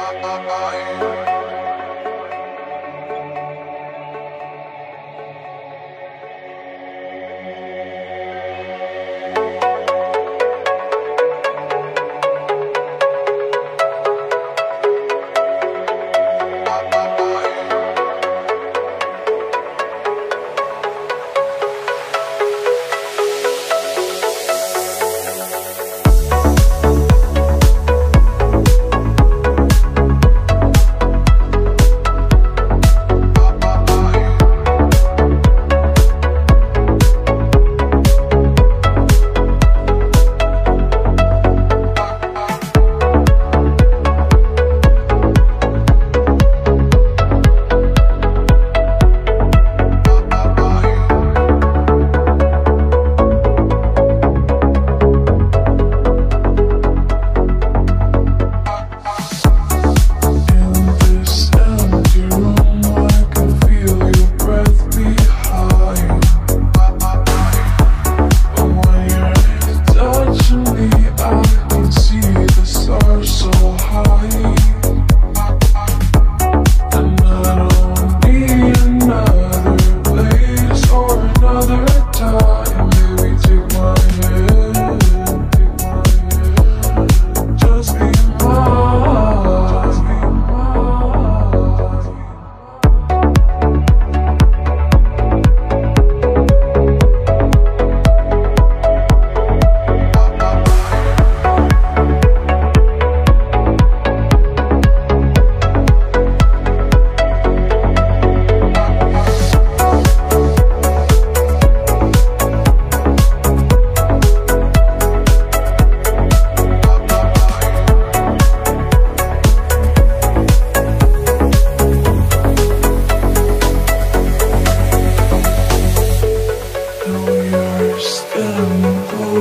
I.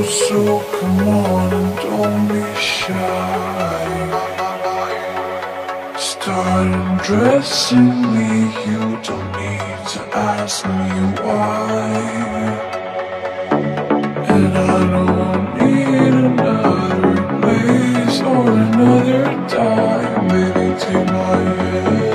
so come on and don't be shy. Start undressing me, you don't need to ask me why. And I don't need another place or another time, baby, take my hand.